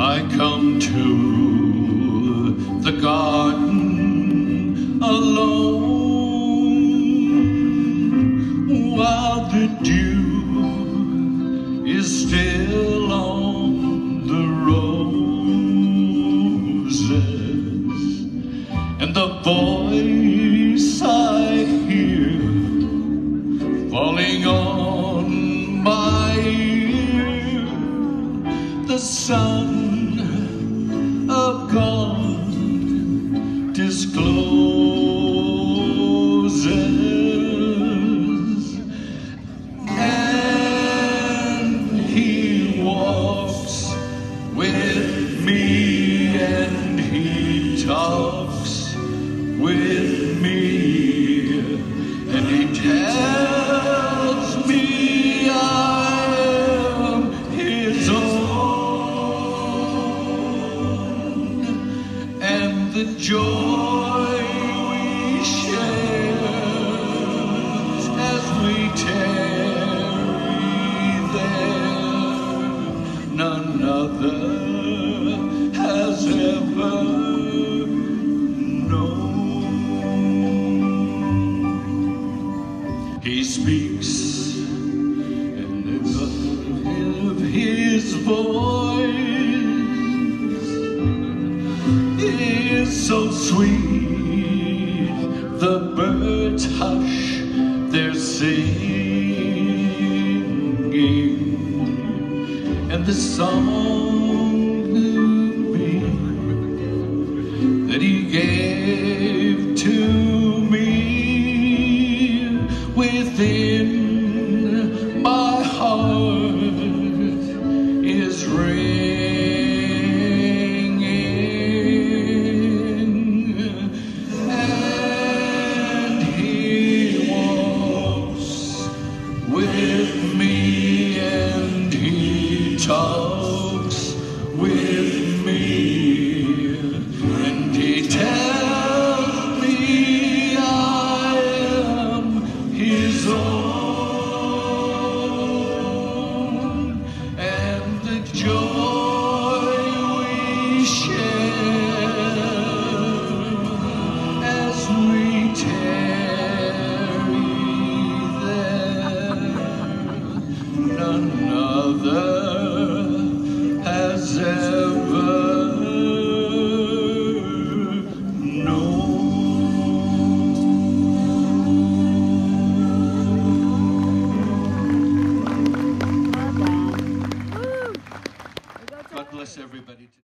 I come to the garden alone while the dew is still on the roses. And the voice I hear falling on the son of God discloses, and He walks with me, and He talks with me, and He tells the joy we share as we tarry there, none other has ever known. He speaks, and of his voice sweet. The birds hush their singing, and the song he bless everybody.